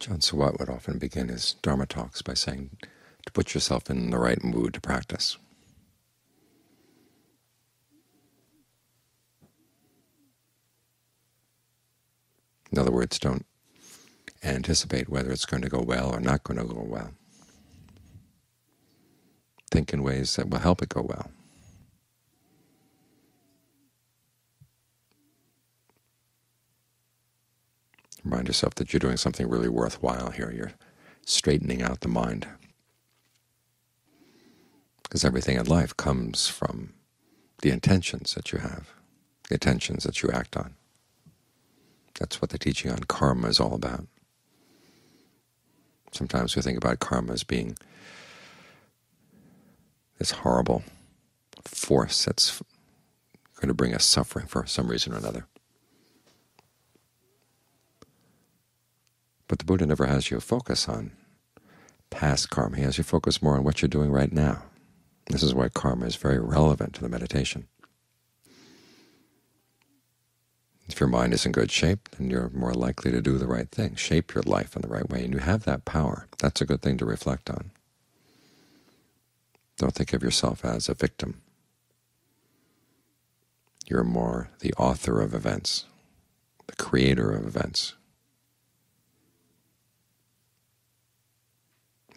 Ajahn Suwat would often begin his Dharma talks by saying to put yourself in the right mood to practice. In other words, don't anticipate whether it's going to go well or not going to go well. Think in ways that will help it go well. Remind yourself that you're doing something really worthwhile here. You're straightening out the mind. Because everything in life comes from the intentions that you have, the intentions that you act on. That's what the teaching on karma is all about. Sometimes we think about karma as being this horrible force that's going to bring us suffering for some reason or another. But the Buddha never has you focus on past karma. He has you focus more on what you're doing right now. This is why karma is very relevant to the meditation. If your mind is in good shape, then you're more likely to do the right thing, shape your life in the right way, and you have that power. That's a good thing to reflect on. Don't think of yourself as a victim. You're more the author of events, the creator of events.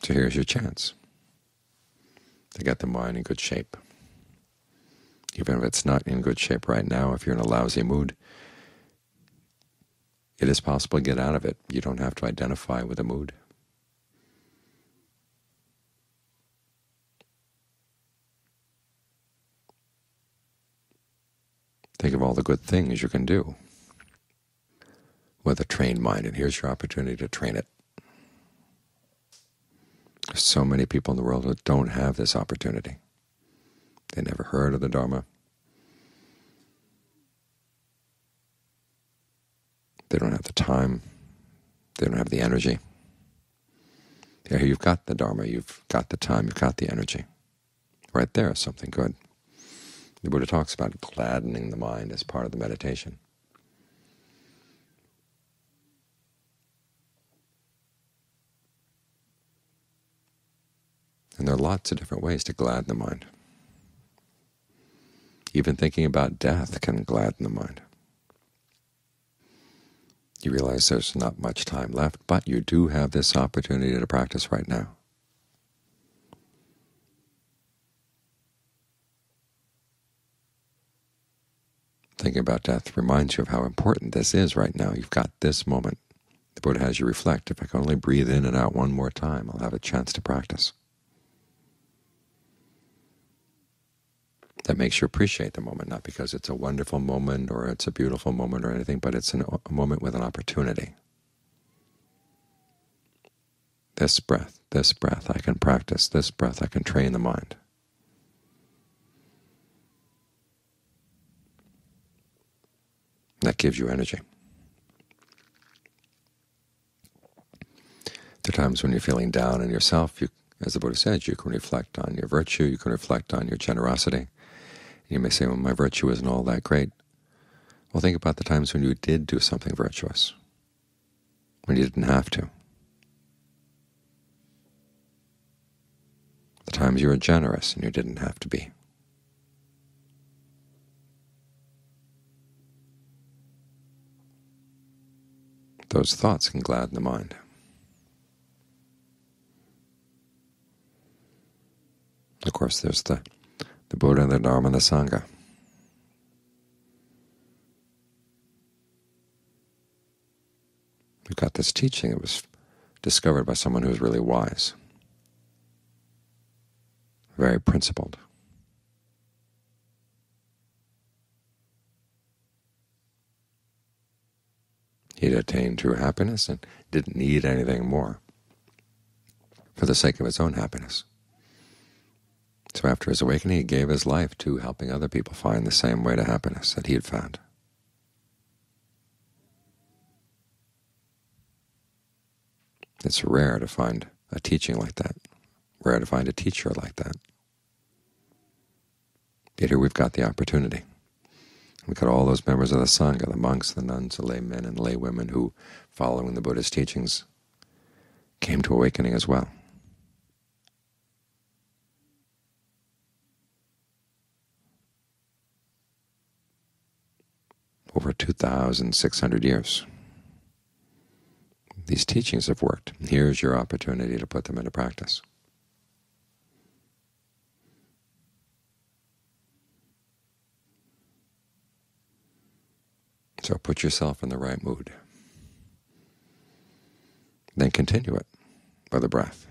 So here's your chance to get the mind in good shape. Even if it's not in good shape right now, if you're in a lousy mood, it is possible to get out of it. You don't have to identify with a mood. Think of all the good things you can do with a trained mind, and here's your opportunity to train it. There's so many people in the world who don't have this opportunity. They never heard of the Dharma. They don't have the time. They don't have the energy. Here you've got the Dharma, you've got the time, you've got the energy. Right there is something good. The Buddha talks about gladdening the mind as part of the meditation. And there are lots of different ways to gladden the mind. Even thinking about death can gladden the mind. You realize there's not much time left, but you do have this opportunity to practice right now. Thinking about death reminds you of how important this is right now. You've got this moment. The Buddha has you reflect, if I can only breathe in and out one more time, I'll have a chance to practice. That makes you appreciate the moment, not because it's a wonderful moment or it's a beautiful moment or anything, but it's an, a moment with an opportunity. This breath, this breath I can practice, this breath I can train the mind. That gives you energy. There are times when you're feeling down in yourself, you, as the Buddha said, you can reflect on your virtue, you can reflect on your generosity, you may say, well, my virtue isn't all that great. Well, think about the times when you did do something virtuous, when you didn't have to. The times you were generous and you didn't have to be. Those thoughts can gladden the mind. Of course, there's the the Buddha, the Dharma, and the Sangha. We've got this teaching It was discovered by someone who was really wise, very principled. He'd attained true happiness and didn't need anything more for the sake of his own happiness. So after his awakening, he gave his life to helping other people find the same way to happiness that he had found. It's rare to find a teaching like that, rare to find a teacher like that. Yet here we've got the opportunity. We've got all those members of the Sangha, the monks, the nuns, the laymen, and laywomen who, following the Buddha's teachings, came to awakening as well. Over 2,600 years. These teachings have worked. Here's your opportunity to put them into practice. So put yourself in the right mood. Then continue it by the breath.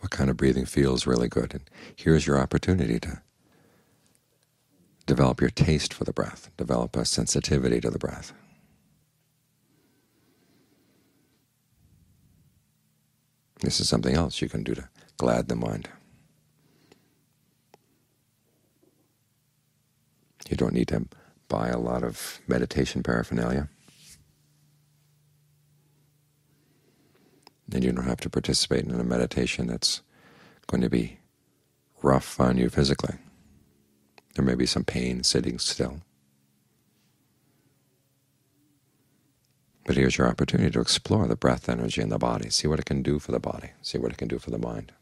What kind of breathing feels really good? And here's your opportunity to develop your taste for the breath, develop a sensitivity to the breath. This is something else you can do to glad the mind. You don't need to buy a lot of meditation paraphernalia. And you don't have to participate in a meditation that's going to be rough on you physically. There may be some pain sitting still. But here's your opportunity to explore the breath energy in the body, see what it can do for the body, see what it can do for the mind.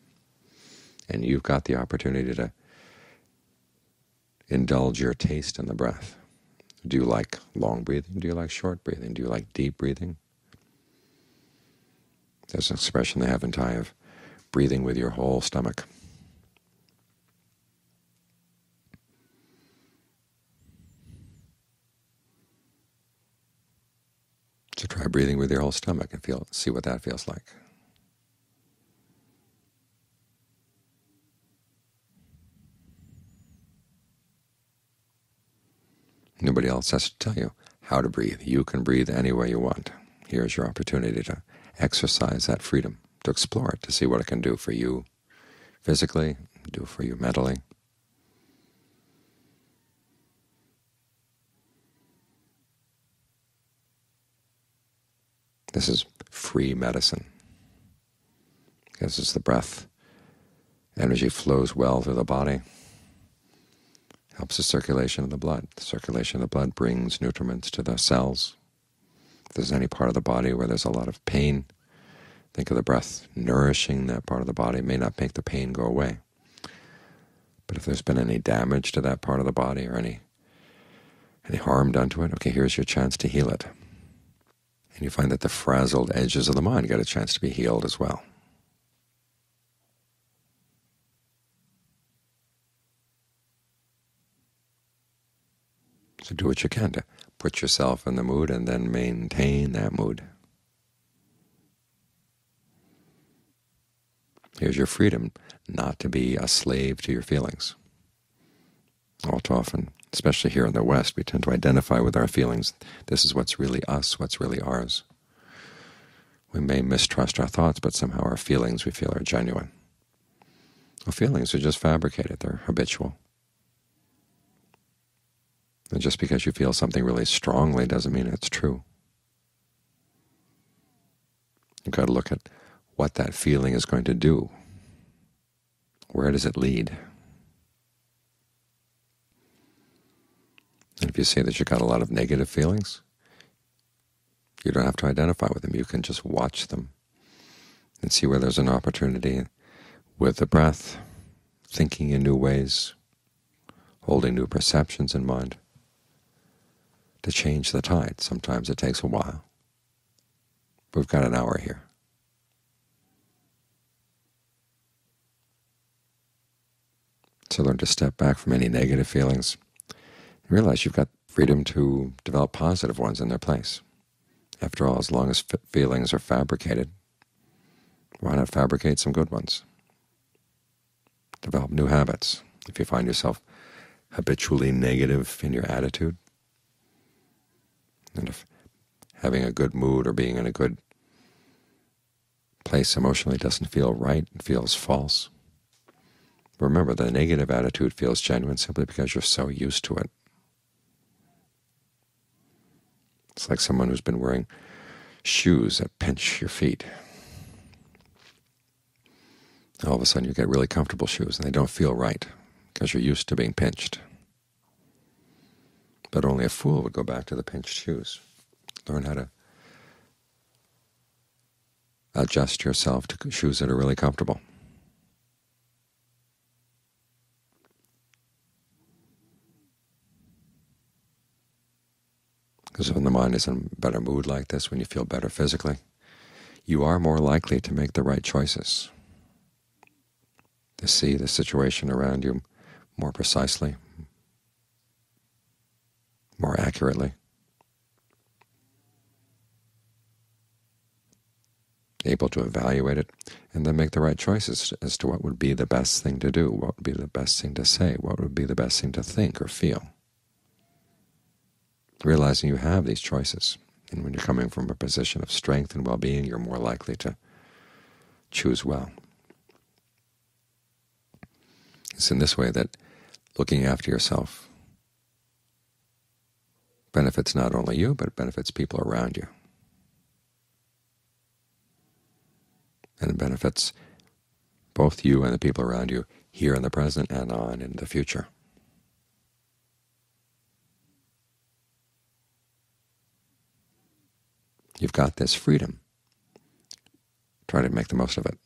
And you've got the opportunity to indulge your taste in the breath. Do you like long breathing? Do you like short breathing? Do you like deep breathing? There's an expression they have in Thai of breathing with your whole stomach. So try breathing with your whole stomach and feel, see what that feels like. Nobody else has to tell you how to breathe. You can breathe any way you want. Here's your opportunity to exercise that freedom, to explore it, to see what it can do for you physically, do for you mentally. This is free medicine. This is the breath. Energy flows well through the body helps the circulation of the blood. The circulation of the blood brings nutriments to the cells. If there's any part of the body where there's a lot of pain, think of the breath nourishing that part of the body. It may not make the pain go away. But if there's been any damage to that part of the body or any any harm done to it, okay, here's your chance to heal it. And you find that the frazzled edges of the mind get a chance to be healed as well. So do what you can to put yourself in the mood and then maintain that mood. Here's your freedom not to be a slave to your feelings. All too often, especially here in the West, we tend to identify with our feelings. This is what's really us, what's really ours. We may mistrust our thoughts, but somehow our feelings we feel are genuine. Well, feelings are just fabricated. They're habitual. And just because you feel something really strongly doesn't mean it's true. You've got to look at what that feeling is going to do. Where does it lead? And if you say that you've got a lot of negative feelings, you don't have to identify with them. You can just watch them and see where there's an opportunity with the breath, thinking in new ways, holding new perceptions in mind to change the tide. Sometimes it takes a while. We've got an hour here. So learn to step back from any negative feelings realize you've got freedom to develop positive ones in their place. After all, as long as feelings are fabricated, why not fabricate some good ones? Develop new habits. If you find yourself habitually negative in your attitude, and if having a good mood or being in a good place emotionally doesn't feel right, it feels false, remember the negative attitude feels genuine simply because you're so used to it. It's like someone who's been wearing shoes that pinch your feet. All of a sudden you get really comfortable shoes and they don't feel right because you're used to being pinched but only a fool would go back to the pinched shoes. Learn how to adjust yourself to shoes that are really comfortable. Because when the mind is in better mood like this, when you feel better physically, you are more likely to make the right choices, to see the situation around you more precisely, more accurately. able to evaluate it, and then make the right choices as to what would be the best thing to do, what would be the best thing to say, what would be the best thing to think or feel realizing you have these choices. And when you're coming from a position of strength and well-being, you're more likely to choose well. It's in this way that looking after yourself benefits not only you, but it benefits people around you. And it benefits both you and the people around you here in the present and on in the future. You've got this freedom. Try to make the most of it.